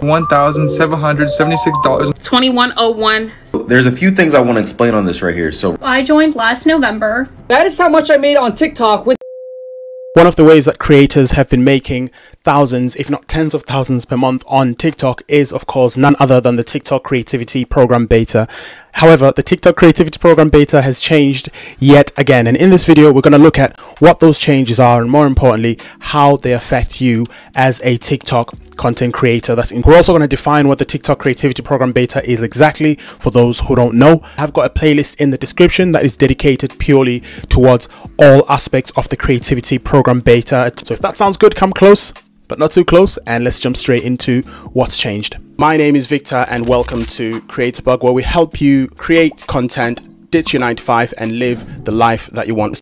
$1,776. 2101. There's a few things I want to explain on this right here. So I joined last November. That is how much I made on TikTok with One of the ways that creators have been making thousands, if not tens of thousands per month on TikTok is, of course, none other than the TikTok Creativity Program Beta. However, the TikTok Creativity Program Beta has changed yet again. And in this video, we're going to look at what those changes are and more importantly, how they affect you as a TikTok content creator. That's we're also going to define what the TikTok Creativity Program Beta is exactly for those who don't know. I've got a playlist in the description that is dedicated purely towards all aspects of the Creativity Program Beta. So if that sounds good, come close but not too close and let's jump straight into what's changed. My name is Victor and welcome to Creatorbug where we help you create content, ditch your 9 to 5 and live the life that you want.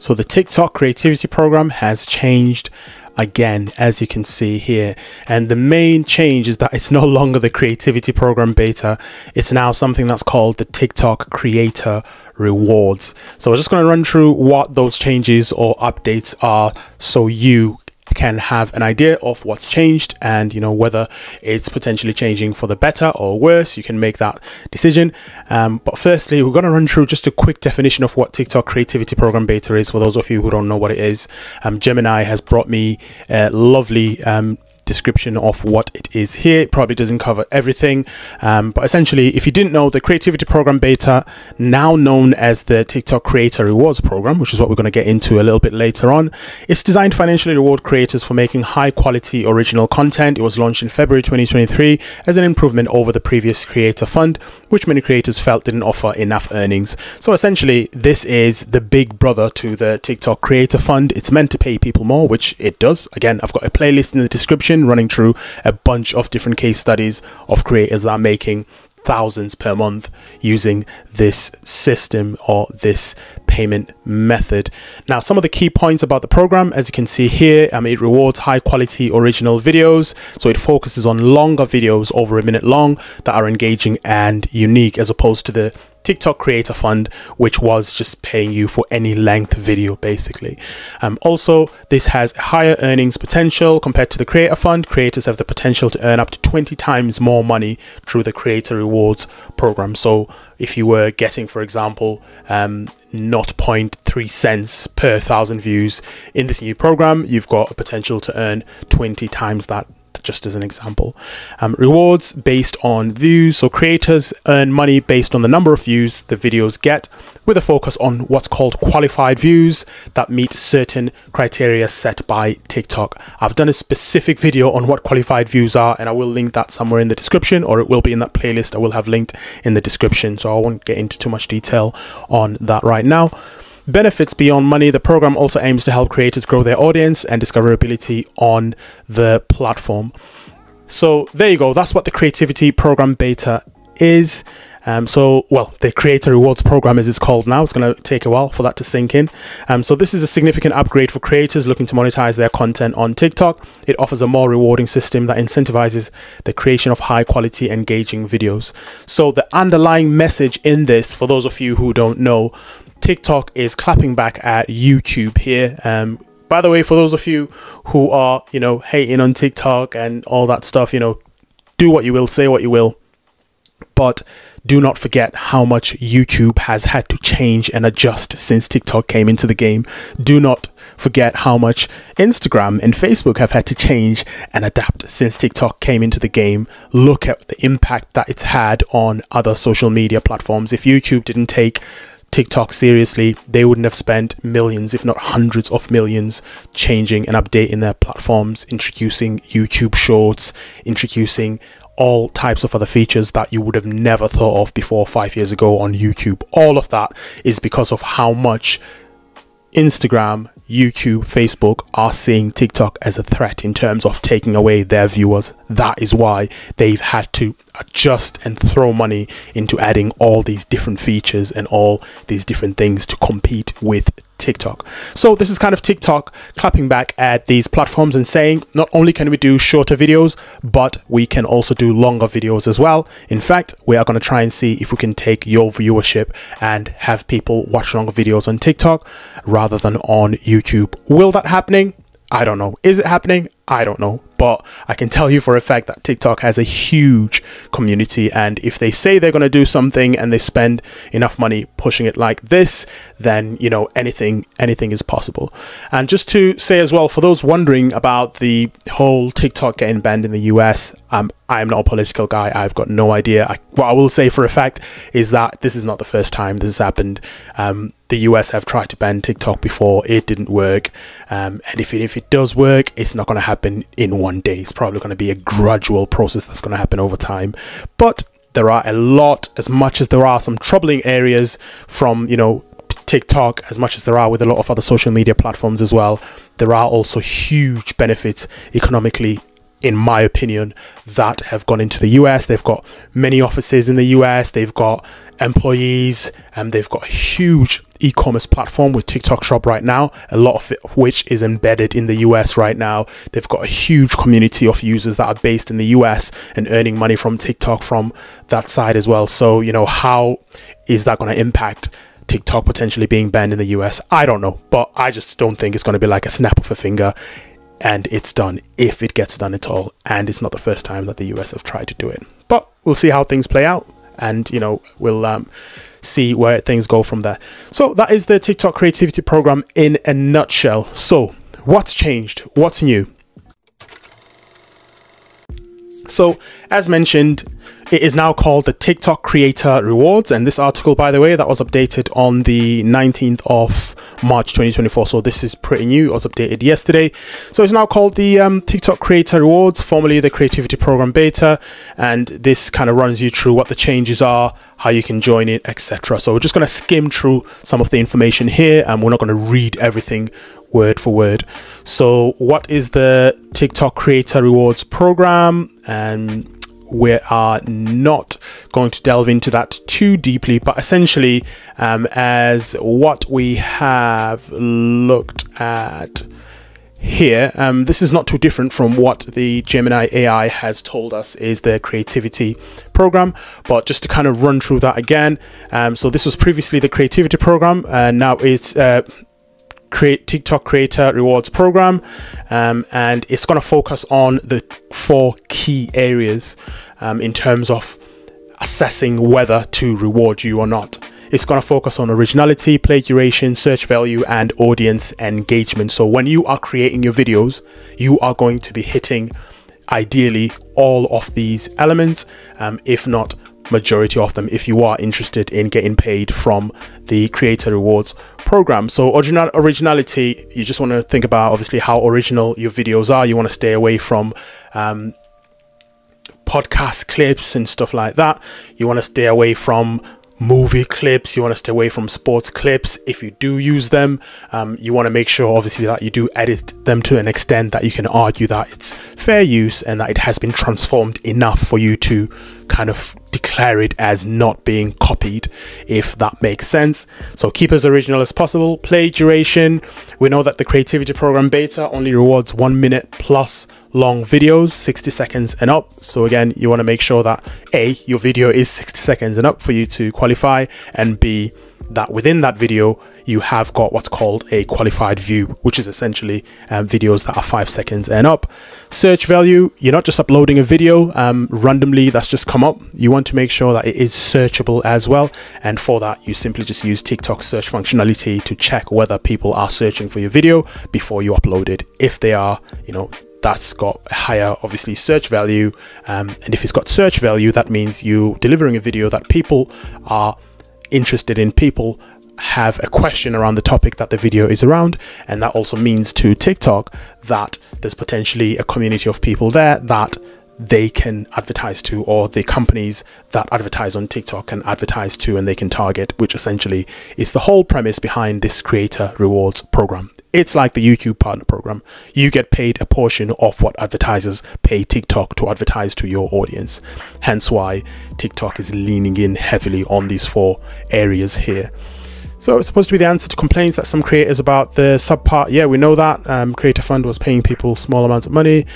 So the TikTok creativity program has changed again as you can see here. And the main change is that it's no longer the creativity program beta. It's now something that's called the tiktok creator rewards. So we're just going to run through what those changes or updates are so you can have an idea of what's changed and you know whether it's potentially changing for the better or worse you can make that decision. Um, but firstly we're going to run through just a quick definition of what tiktok creativity program beta is for those of you who don't know what it is. Um, gemini has brought me a lovely um, description of what it is here. It probably doesn't cover everything, um, but essentially, if you didn't know, the Creativity Program Beta, now known as the TikTok Creator Rewards Program, which is what we're going to get into a little bit later on, it's designed financially reward creators for making high quality original content. It was launched in February 2023 as an improvement over the previous Creator Fund, which many creators felt didn't offer enough earnings. So essentially, this is the big brother to the TikTok Creator Fund. It's meant to pay people more, which it does. Again, I've got a playlist in the description running through a bunch of different case studies of creators that are making thousands per month using this system or this payment method. Now, some of the key points about the program, as you can see here, um, it rewards high quality original videos. So it focuses on longer videos over a minute long that are engaging and unique as opposed to the TikTok Creator Fund, which was just paying you for any length video basically. Um, also, this has higher earnings potential compared to the Creator Fund. Creators have the potential to earn up to 20 times more money through the Creator Rewards program. So, if you were getting, for example, um, not 0.3 cents per thousand views in this new program, you've got a potential to earn 20 times that just as an example. Um, rewards based on views. So creators earn money based on the number of views the videos get with a focus on what's called qualified views that meet certain criteria set by TikTok. I've done a specific video on what qualified views are and I will link that somewhere in the description or it will be in that playlist I will have linked in the description. So I won't get into too much detail on that right now. Benefits beyond money, the program also aims to help creators grow their audience and discoverability on the platform. So there you go. That's what the creativity program beta is. Um, so, well, the Creator Rewards program, as it's called now, it's going to take a while for that to sink in. Um, so, this is a significant upgrade for creators looking to monetize their content on TikTok. It offers a more rewarding system that incentivizes the creation of high quality, engaging videos. So, the underlying message in this, for those of you who don't know, TikTok is clapping back at YouTube here. Um, by the way, for those of you who are, you know, hating on TikTok and all that stuff, you know, do what you will, say what you will. But do not forget how much YouTube has had to change and adjust since TikTok came into the game. Do not forget how much Instagram and Facebook have had to change and adapt since TikTok came into the game. Look at the impact that it's had on other social media platforms. If YouTube didn't take TikTok seriously, they wouldn't have spent millions, if not hundreds of millions, changing and updating their platforms, introducing YouTube Shorts, introducing all types of other features that you would have never thought of before five years ago on YouTube. All of that is because of how much Instagram, YouTube, Facebook are seeing TikTok as a threat in terms of taking away their viewers. That is why they've had to adjust and throw money into adding all these different features and all these different things to compete with TikTok. So this is kind of TikTok clapping back at these platforms and saying not only can we do shorter videos, but we can also do longer videos as well. In fact, we are going to try and see if we can take your viewership and have people watch longer videos on TikTok rather than on YouTube. Will that happening? I don't know. Is it happening? I don't know, but I can tell you for a fact that TikTok has a huge community. And if they say they're going to do something and they spend enough money pushing it like this, then, you know, anything, anything is possible. And just to say as well, for those wondering about the whole TikTok getting banned in the US, um, I'm not a political guy. I've got no idea. I, what I will say for a fact is that this is not the first time this has happened. Um, the US have tried to ban TikTok before, it didn't work. Um, and if it, if it does work, it's not going to happen in one day. It's probably going to be a gradual process that's going to happen over time. But there are a lot, as much as there are some troubling areas from, you know, TikTok, as much as there are with a lot of other social media platforms as well, there are also huge benefits economically in my opinion, that have gone into the US. They've got many offices in the US. They've got employees, and they've got huge e-commerce platform with TikTok Shop right now. A lot of it, of which is embedded in the US right now. They've got a huge community of users that are based in the US and earning money from TikTok from that side as well. So you know, how is that going to impact? TikTok potentially being banned in the US. I don't know, but I just don't think it's going to be like a snap of a finger and it's done if it gets done at all. And it's not the first time that the US have tried to do it. But we'll see how things play out, and you know we'll um, see where things go from there. So that is the TikTok creativity program in a nutshell. So what's changed? What's new? So, as mentioned, it is now called the TikTok Creator Rewards. And this article, by the way, that was updated on the 19th of March 2024. So, this is pretty new. It was updated yesterday. So, it's now called the um, TikTok Creator Rewards, formerly the Creativity Program Beta. And this kind of runs you through what the changes are, how you can join it, etc. So, we're just going to skim through some of the information here and we're not going to read everything word for word. So, what is the TikTok Creator Rewards program? And we are not going to delve into that too deeply, but essentially, um, as what we have looked at here, um, this is not too different from what the Gemini AI has told us is their creativity program. But just to kind of run through that again, um, so this was previously the creativity program, and now it's uh, create TikTok creator rewards program, um, and it's going to focus on the four key areas um, in terms of assessing whether to reward you or not. It's going to focus on originality, play duration, search value, and audience engagement. So when you are creating your videos, you are going to be hitting ideally all of these elements, um, if not majority of them if you are interested in getting paid from the creator rewards program. So original originality you just want to think about obviously how original your videos are. You want to stay away from um, podcast clips and stuff like that. You want to stay away from movie clips. You want to stay away from sports clips. If you do use them um, you want to make sure obviously that you do edit them to an extent that you can argue that it's fair use and that it has been transformed enough for you to kind of declare it as not being copied if that makes sense. So keep as original as possible. Play duration. We know that the creativity program beta only rewards one minute plus long videos 60 seconds and up. So again you want to make sure that a your video is 60 seconds and up for you to qualify and b that within that video you have got what's called a qualified view which is essentially um, videos that are five seconds and up. Search value you're not just uploading a video um, randomly that's just come up. You want to make sure that it is searchable as well. And for that you simply just use tiktok search functionality to check whether people are searching for your video before you upload it. If they are you know that's got a higher obviously search value. Um, and if it's got search value that means you delivering a video that people are interested in people have a question around the topic that the video is around and that also means to tiktok that there's potentially a community of people there that they can advertise to or the companies that advertise on TikTok can advertise to and they can target which essentially is the whole premise behind this creator rewards program it's like the YouTube partner program you get paid a portion of what advertisers pay TikTok to advertise to your audience hence why TikTok is leaning in heavily on these four areas here so it's supposed to be the answer to complaints that some creators about the subpart. Yeah, we know that. Um, Creator Fund was paying people small amounts of money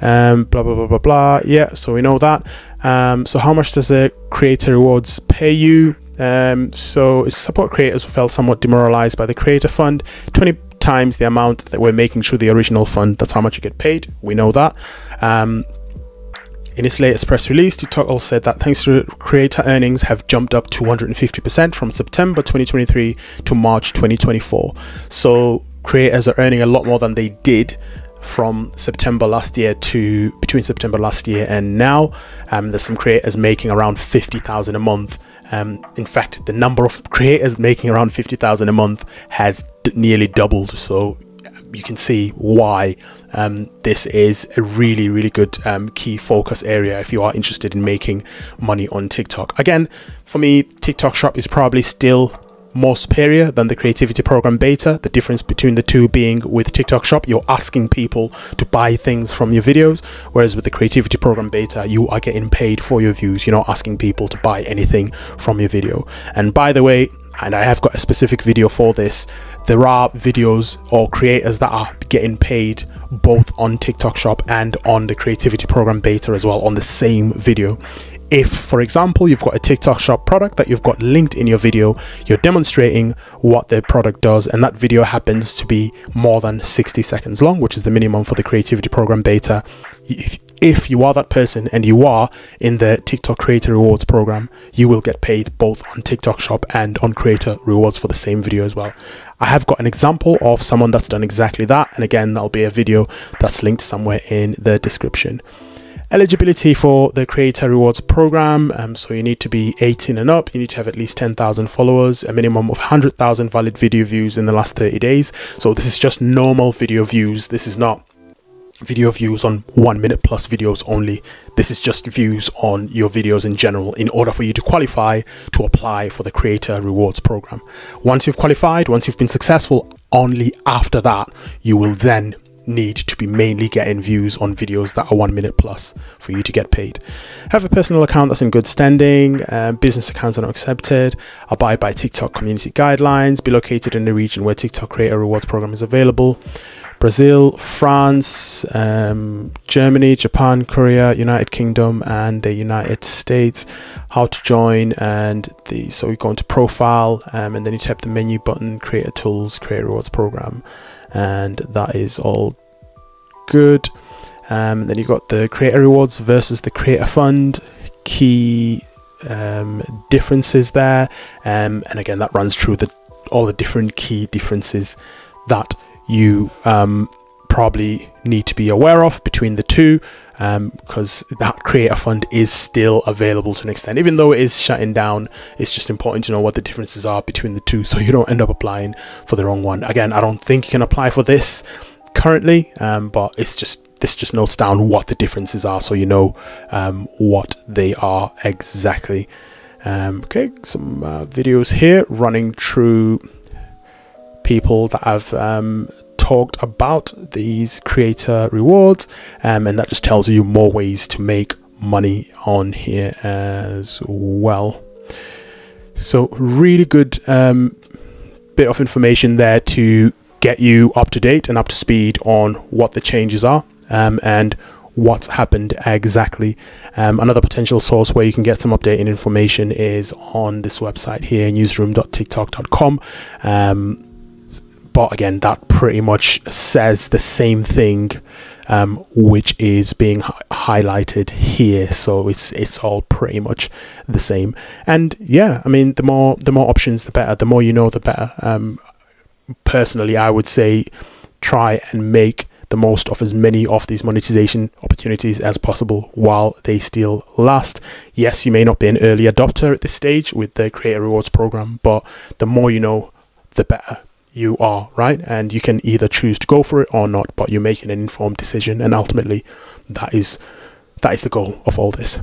um, blah blah blah blah blah. Yeah, so we know that. Um, so how much does the creator rewards pay you? Um, so support creators felt somewhat demoralized by the creator fund. 20 times the amount that we're making through the original fund. That's how much you get paid. We know that. Um, in its latest press release, TikTok said that thanks to creator earnings have jumped up 250% from September 2023 to March 2024. So creators are earning a lot more than they did from September last year to between September last year and now. Um, there's some creators making around 50,000 a month. Um, in fact, the number of creators making around 50,000 a month has nearly doubled. So you can see why um, this is a really, really good um, key focus area if you are interested in making money on TikTok. Again, for me, TikTok Shop is probably still more superior than the creativity program beta. The difference between the two being with TikTok Shop, you're asking people to buy things from your videos, whereas with the creativity program beta, you are getting paid for your views. You're not asking people to buy anything from your video. And by the way, and I have got a specific video for this. There are videos or creators that are getting paid both on TikTok Shop and on the Creativity Program beta as well on the same video. If, for example, you've got a TikTok Shop product that you've got linked in your video, you're demonstrating what the product does, and that video happens to be more than 60 seconds long, which is the minimum for the Creativity Program beta. If, if you are that person and you are in the TikTok Creator Rewards program, you will get paid both on TikTok Shop and on Creator Rewards for the same video as well. I have got an example of someone that's done exactly that, and again, that'll be a video that's linked somewhere in the description. Eligibility for the Creator Rewards program. Um, so you need to be 18 and up. You need to have at least 10,000 followers, a minimum of 100,000 valid video views in the last 30 days. So this is just normal video views. This is not video views on one minute plus videos only. This is just views on your videos in general in order for you to qualify to apply for the Creator Rewards program. Once you've qualified, once you've been successful, only after that, you will then need to be mainly getting views on videos that are one minute plus for you to get paid. Have a personal account that's in good standing, um, business accounts are not accepted, abide by TikTok community guidelines, be located in the region where TikTok Creator Rewards program is available. Brazil, France, um, Germany, Japan, Korea, United Kingdom, and the United States. How to join and the so you go into profile um, and then you tap the menu button, create a tools, create rewards program, and that is all good. Um, then you've got the creator rewards versus the creator fund. Key um, differences there, um, and again that runs through the all the different key differences that you um, probably need to be aware of between the two because um, that creator fund is still available to an extent. Even though it is shutting down it's just important to know what the differences are between the two so you don't end up applying for the wrong one. Again i don't think you can apply for this currently um, but it's just this just notes down what the differences are so you know um, what they are exactly. Um, okay some uh, videos here running through people that have um, talked about these creator rewards um, and that just tells you more ways to make money on here as well. So really good um, bit of information there to get you up to date and up to speed on what the changes are um, and what's happened exactly. Um, another potential source where you can get some updating information is on this website here, newsroom.tiktok.com. Um, but again that pretty much says the same thing um, which is being hi- highlighted here so it's it's all pretty much the same and yeah i mean the more the more options the better the more you know the better um, personally i would say try and make the most of as many of these monetization opportunities as possible while they still last. Yes, you may not be an early adopter at this stage with the Creator Rewards program, but the more you know, the better you are, right? And you can either choose to go for it or not, but you're making an informed decision and ultimately that is that is the goal of all this.